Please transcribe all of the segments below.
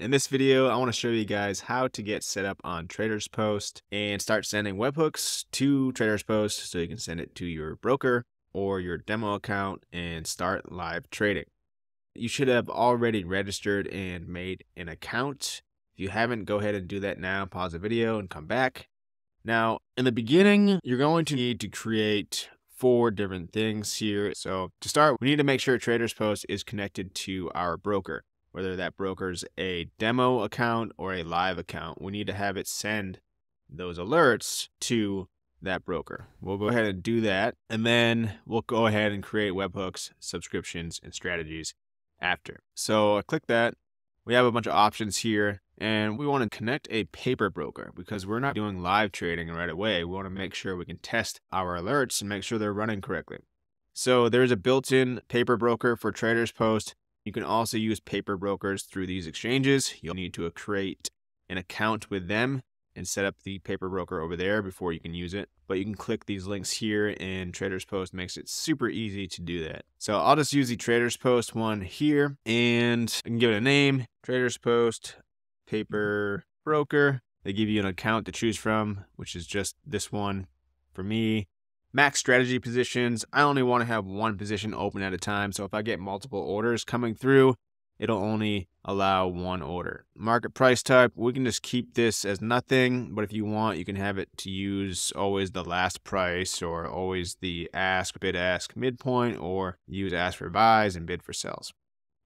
In this video, I want to show you guys how to get set up on TradersPost and start sending webhooks to TradersPost so you can send it to your broker or your demo account and start live trading. You should have already registered and made an account. If you haven't, go ahead and do that now. Pause the video and come back. Now, in the beginning, you're going to need to create four different things here. So to start, we need to make sure TradersPost is connected to our broker, whether that broker's a demo account or a live account. We need to have it send those alerts to that broker. We'll go ahead and do that. And then we'll go ahead and create webhooks, subscriptions, and strategies after. So I click that. We have a bunch of options here and we want to connect a paper broker because we're not doing live trading right away. We want to make sure we can test our alerts and make sure they're running correctly. So there's a built-in paper broker for TradersPost. You can also use paper brokers through these exchanges. You'll need to create an account with them and set up the paper broker over there before you can use it. But you can click these links here and TradersPost makes it super easy to do that. So I'll just use the TradersPost one here and I can give it a name, TradersPost paper broker. They give you an account to choose from, which is just this one for me. Max strategy positions. I only want to have one position open at a time. So if I get multiple orders coming through, it'll only allow one order. Market price type, we can just keep this as nothing, but if you want, you can have it to use always the last price or always the ask, bid ask midpoint, or use ask for buys and bid for sells.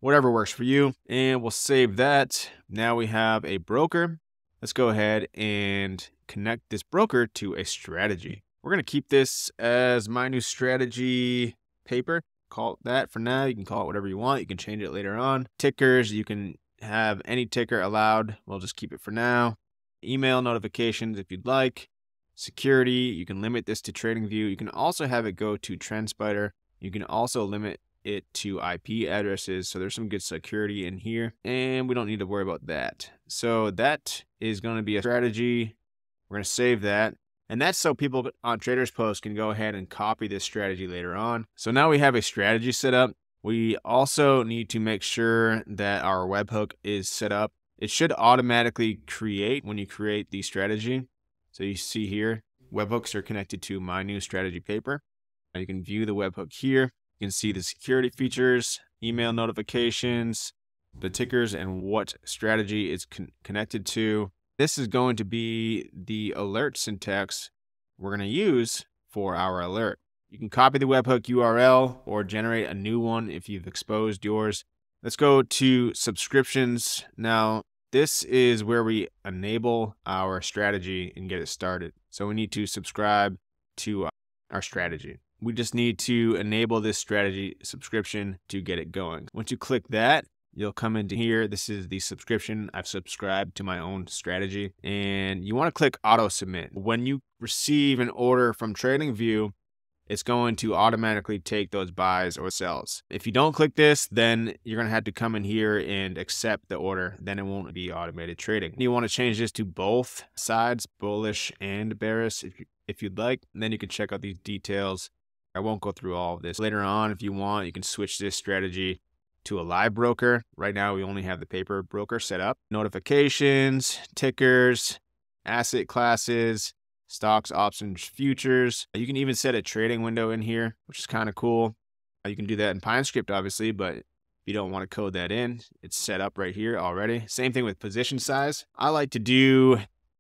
Whatever works for you. And we'll save that. Now we have a broker. Let's go ahead and connect this broker to a strategy. We're going to keep this as my new strategy paper call it that for now. You can call it whatever you want. You can change it later on. Tickers, you can have any ticker allowed. We'll just keep it for now. Email notifications if you'd like. Security, you can limit this to TradingView. You can also have it go to TrendSpider. You can also limit it to IP addresses. So there's some good security in here and we don't need to worry about that. So that is going to be a strategy. We're going to save that. And that's so people on TradersPost can go ahead and copy this strategy later on. So now we have a strategy set up. We also need to make sure that our webhook is set up. It should automatically create when you create the strategy. So you see here, webhooks are connected to my new strategy paper. Now you can view the webhook here. You can see the security features, email notifications, the tickers, and what strategy it's con connected to. This is going to be the alert syntax we're going to use for our alert. You can copy the webhook URL or generate a new one if you've exposed yours. Let's go to subscriptions. Now, this is where we enable our strategy and get it started. So we need to subscribe to our strategy. We just need to enable this strategy subscription to get it going. Once you click that, You'll come into here. This is the subscription. I've subscribed to my own strategy and you want to click auto submit. When you receive an order from TradingView, it's going to automatically take those buys or sells. If you don't click this, then you're going to have to come in here and accept the order. Then it won't be automated trading. You want to change this to both sides, bullish and bearish if, you, if you'd like. And then you can check out these details. I won't go through all of this. Later on, if you want, you can switch this strategy to a live broker. Right now, we only have the paper broker set up. Notifications, tickers, asset classes, stocks, options, futures. You can even set a trading window in here, which is kind of cool. Uh, you can do that in Pine Script, obviously, but if you don't want to code that in, it's set up right here already. Same thing with position size. I like to do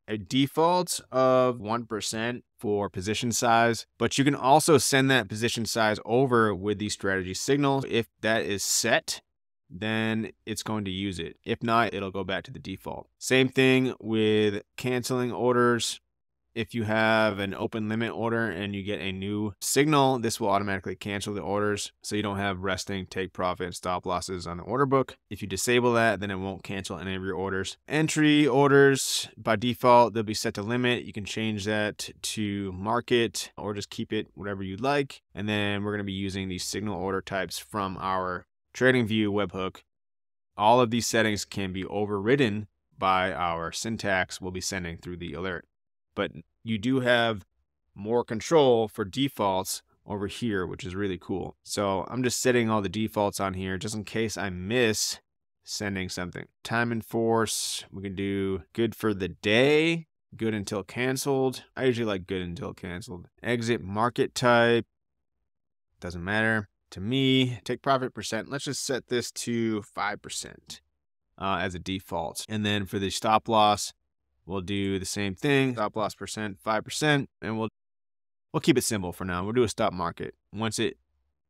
a default of 1% for position size, but you can also send that position size over with the strategy signal. If that is set, then it's going to use it. If not, it'll go back to the default. Same thing with canceling orders. If you have an open limit order and you get a new signal, this will automatically cancel the orders so you don't have resting, take profit, and stop losses on the order book. If you disable that, then it won't cancel any of your orders. Entry orders, by default, they'll be set to limit. You can change that to market or just keep it whatever you'd like. And then we're going to be using these signal order types from our TradingView webhook. All of these settings can be overridden by our syntax we'll be sending through the alert but you do have more control for defaults over here, which is really cool. So I'm just setting all the defaults on here just in case I miss sending something. Time and force, we can do good for the day, good until canceled. I usually like good until canceled. Exit market type, doesn't matter. To me, take profit percent. Let's just set this to 5% uh, as a default. And then for the stop loss, we'll do the same thing. Stop loss percent, 5%, and we'll we'll keep it simple for now. We'll do a stop market. Once it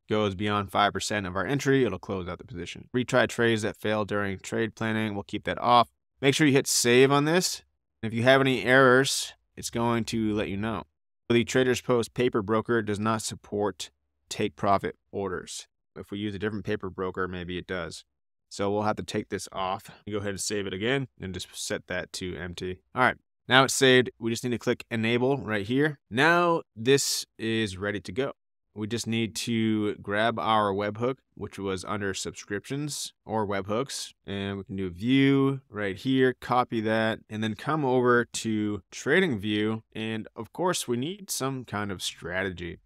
goes beyond 5% of our entry, it'll close out the position. Retry trades that fail during trade planning, we'll keep that off. Make sure you hit save on this. If you have any errors, it's going to let you know. The TradersPost paper broker does not support take profit orders. If we use a different paper broker, maybe it does. So we'll have to take this off. Go ahead and save it again and just set that to empty. All right. Now it's saved. We just need to click enable right here. Now this is ready to go we just need to grab our webhook, which was under subscriptions or webhooks, and we can do view right here, copy that, and then come over to TradingView. And of course, we need some kind of strategy.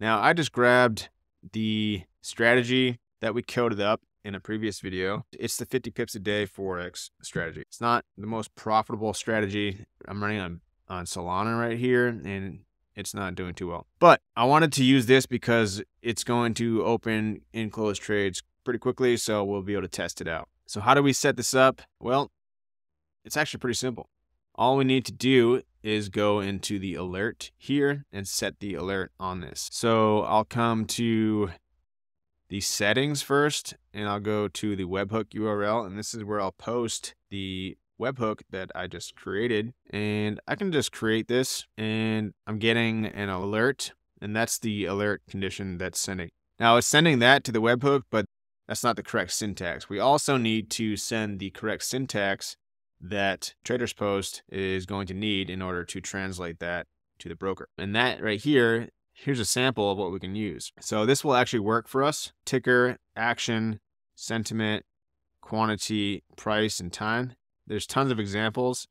Now, I just grabbed the strategy that we coded up in a previous video. It's the 50 pips a day Forex strategy. It's not the most profitable strategy. I'm running on, on Solana right here, and it's not doing too well. But I wanted to use this because it's going to open and close trades pretty quickly, so we'll be able to test it out. So how do we set this up? Well, it's actually pretty simple. All we need to do is go into the alert here and set the alert on this. So I'll come to the settings first and I'll go to the webhook URL and this is where I'll post the webhook that I just created. And I can just create this and I'm getting an alert. And that's the alert condition that's sending. Now it's sending that to the webhook, but that's not the correct syntax. We also need to send the correct syntax that TradersPost is going to need in order to translate that to the broker. And that right here, here's a sample of what we can use. So this will actually work for us. Ticker, action, sentiment, quantity, price, and time. There's tons of examples.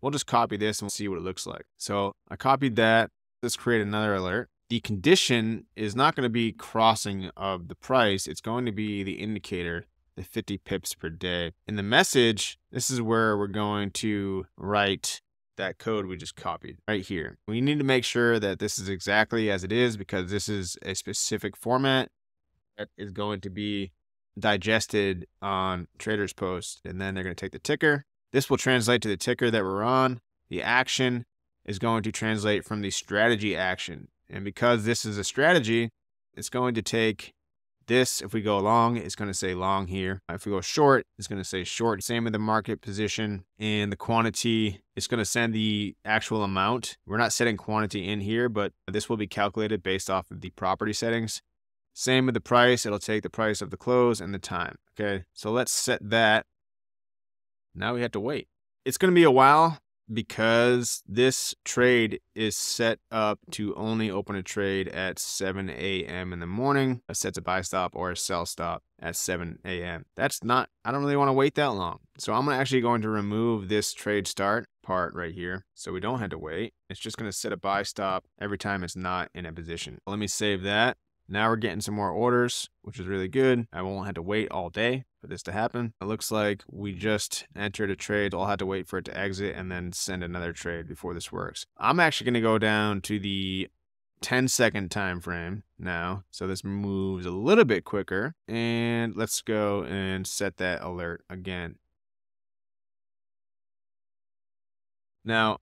We'll just copy this and we'll see what it looks like. So I copied that. Let's create another alert. The condition is not going to be crossing of the price. It's going to be the indicator, the 50 pips per day. In the message, this is where we're going to write that code we just copied right here. We need to make sure that this is exactly as it is because this is a specific format that is going to be digested on TradersPost. And then they're going to take the ticker this will translate to the ticker that we're on. The action is going to translate from the strategy action. And because this is a strategy, it's going to take this. If we go long, it's going to say long here. If we go short, it's going to say short. Same with the market position and the quantity. It's going to send the actual amount. We're not setting quantity in here, but this will be calculated based off of the property settings. Same with the price. It'll take the price of the close and the time. Okay. So let's set that now we have to wait. It's going to be a while because this trade is set up to only open a trade at 7 a.m. in the morning, a set to buy stop or a sell stop at 7 a.m. That's not, I don't really want to wait that long. So I'm actually going to remove this trade start part right here so we don't have to wait. It's just going to set a buy stop every time it's not in a position. Let me save that. Now we're getting some more orders, which is really good. I won't have to wait all day for this to happen. It looks like we just entered a trade. I'll have to wait for it to exit and then send another trade before this works. I'm actually going to go down to the 10 second time frame now. So this moves a little bit quicker. And let's go and set that alert again. Now,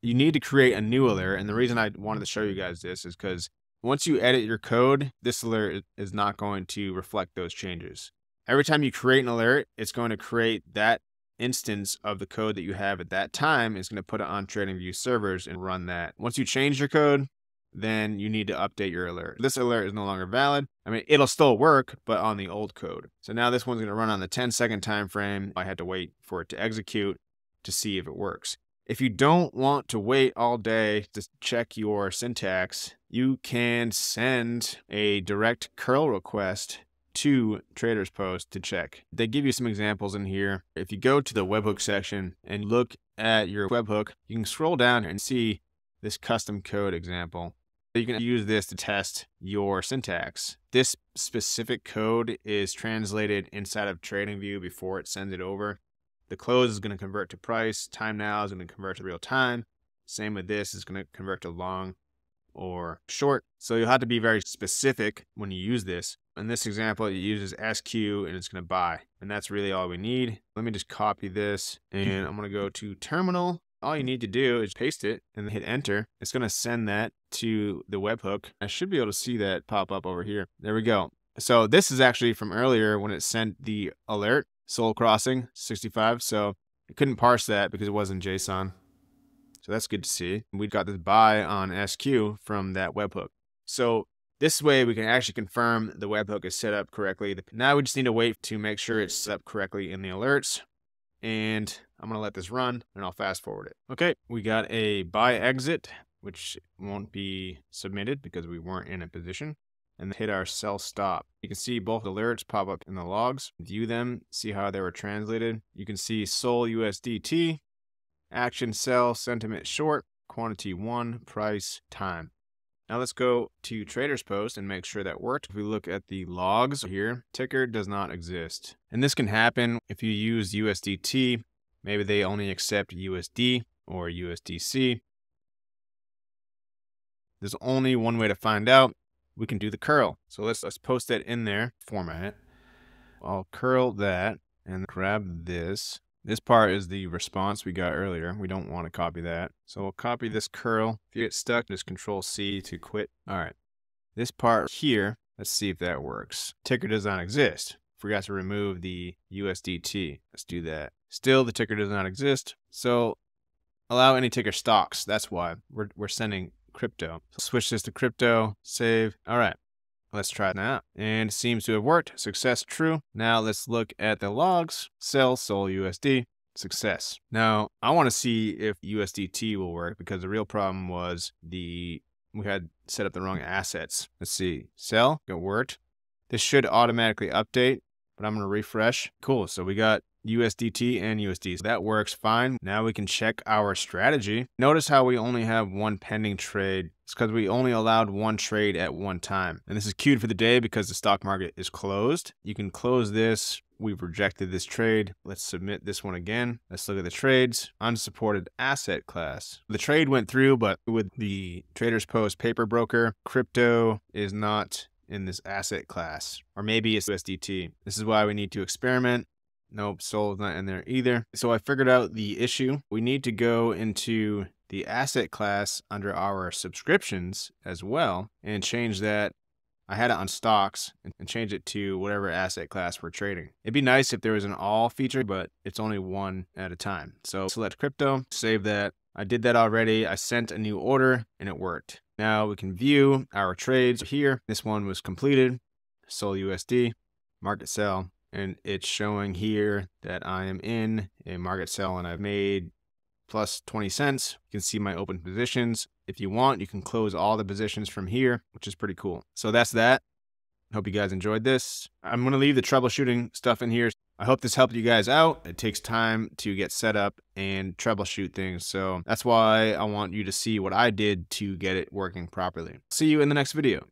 you need to create a new alert. And the reason I wanted to show you guys this is because once you edit your code, this alert is not going to reflect those changes. Every time you create an alert, it's going to create that instance of the code that you have at that time is going to put it on TradingView servers and run that. Once you change your code, then you need to update your alert. This alert is no longer valid. I mean, it'll still work, but on the old code. So now this one's going to run on the 10 second time frame. I had to wait for it to execute to see if it works. If you don't want to wait all day to check your syntax, you can send a direct curl request to TradersPost to check. They give you some examples in here. If you go to the webhook section and look at your webhook, you can scroll down and see this custom code example. You can use this to test your syntax. This specific code is translated inside of TradingView before it sends it over. The close is going to convert to price. Time now is going to convert to real time. Same with this is going to convert to long or short. So you'll have to be very specific when you use this. In this example, it uses SQ and it's going to buy. And that's really all we need. Let me just copy this and I'm going to go to terminal. All you need to do is paste it and hit enter. It's going to send that to the webhook. I should be able to see that pop up over here. There we go. So this is actually from earlier when it sent the alert, Soul Crossing 65. So it couldn't parse that because it wasn't JSON. So that's good to see. We got this buy on SQ from that webhook. So this way we can actually confirm the webhook is set up correctly. Now we just need to wait to make sure it's set up correctly in the alerts. And I'm to let this run and I'll fast forward it. Okay, we got a buy exit, which won't be submitted because we weren't in a position. And hit our sell stop. You can see both alerts pop up in the logs. View them, see how they were translated. You can see SOL USDT action sell, sentiment short, quantity one, price, time. Now let's go to TradersPost and make sure that worked. If we look at the logs here, ticker does not exist. And this can happen if you use USDT. Maybe they only accept USD or USDC. There's only one way to find out. We can do the curl. So let's let's post that in there, format it. I'll curl that and grab this this part is the response we got earlier. We don't want to copy that. So we'll copy this curl. If you get stuck, just control C to quit. All right. This part here, let's see if that works. Ticker does not exist. Forgot to remove the USDT. Let's do that. Still, the ticker does not exist. So allow any ticker stocks. That's why we're, we're sending crypto. Switch this to crypto, save. All right. Let's try it now. And it seems to have worked. Success true. Now let's look at the logs. Sell SOL USD. Success. Now I want to see if USDT will work because the real problem was the we had set up the wrong assets. Let's see. Sell. It worked. This should automatically update, but I'm going to refresh. Cool. So we got USDT and USD. So that works fine. Now we can check our strategy. Notice how we only have one pending trade. It's because we only allowed one trade at one time. And this is queued for the day because the stock market is closed. You can close this. We've rejected this trade. Let's submit this one again. Let's look at the trades. Unsupported asset class. The trade went through, but with the TradersPost paper broker, crypto is not in this asset class, or maybe it's USDT. This is why we need to experiment Nope, SOL's not in there either. So I figured out the issue. We need to go into the asset class under our subscriptions as well and change that. I had it on stocks and change it to whatever asset class we're trading. It'd be nice if there was an all feature, but it's only one at a time. So select crypto, save that. I did that already. I sent a new order and it worked. Now we can view our trades here. This one was completed. SOL USD, market sell, and it's showing here that I am in a market sell and I've made plus 20 cents. You can see my open positions. If you want, you can close all the positions from here, which is pretty cool. So that's that. Hope you guys enjoyed this. I'm going to leave the troubleshooting stuff in here. I hope this helped you guys out. It takes time to get set up and troubleshoot things. So that's why I want you to see what I did to get it working properly. See you in the next video.